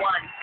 one.